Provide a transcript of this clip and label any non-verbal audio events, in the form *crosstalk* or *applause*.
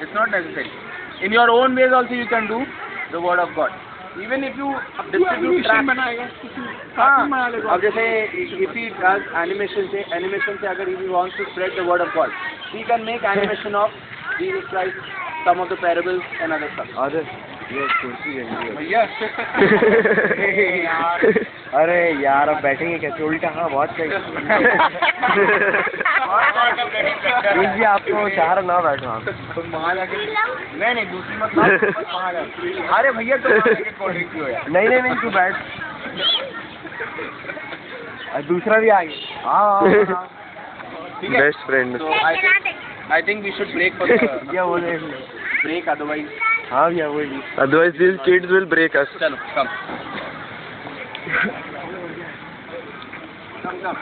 It's not necessary. In your own ways also you can do the word of God. Even if you distribute हाँ बना लेगा अब जैसे if he does animation से animation से अगर he wants to spread the word of God, he can make animation of Jesus Christ, some of the parables and other stuff. अरे ये कुर्सी गंदी है भैया अरे यार अब बैठेंगे कैसे उल्टा हाँ बहुत सही जी आपको चाह रहा ना बैठो आप। नहीं नहीं दूसरी मत *laughs* अरे भैया यार नहीं नहीं नहीं तू बैठ। दूसरा भी आ गया। हाँ ठीक है। Best friend think we should break for the *laughs* क्या बोले break otherwise हाँ भैया वही otherwise these kids will break us. चलो come *laughs* come come